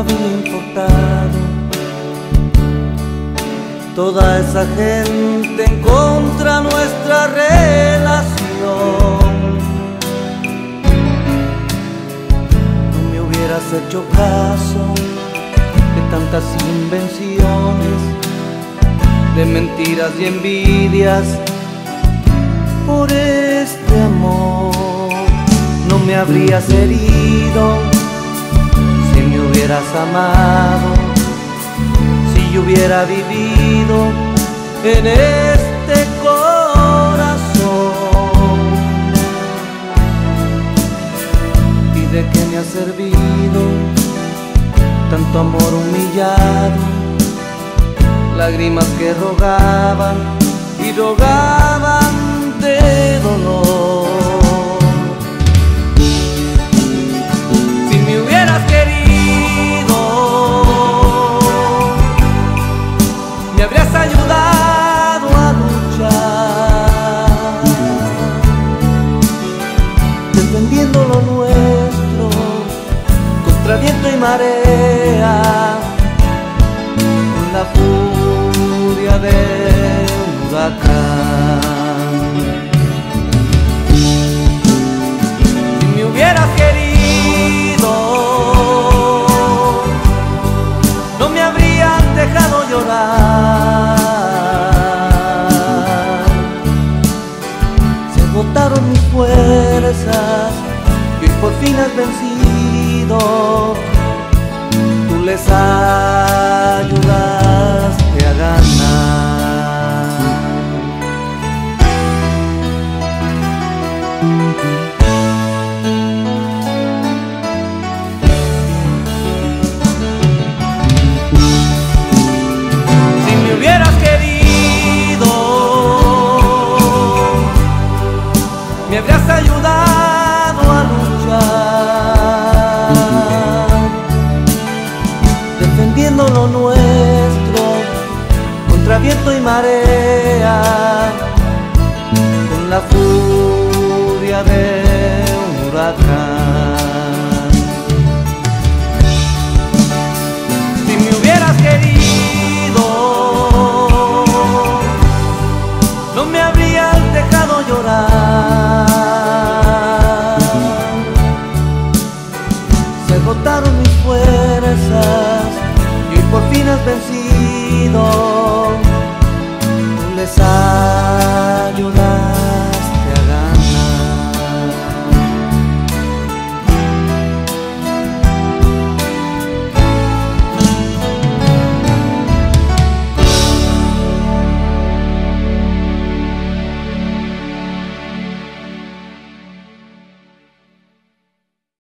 había toda esa gente en contra nuestra relación. No me hubieras hecho caso de tantas invenciones, de mentiras y envidias por este amor. No me habrías herido hubieras amado si yo hubiera vivido en este corazón. ¿Y de qué me ha servido tanto amor humillado? Lágrimas que rogaban y rogaban marea, con la furia del huracán. Si me hubieras querido, no me habrían dejado llorar. Se agotaron mis fuerzas y hoy por fin has vencido. Les ayudaste a ganar. Si me hubieras querido, me habrías ayudado a luchar, nuestro contra viento y marea, con la furia de un huracán. Vencido. Tú les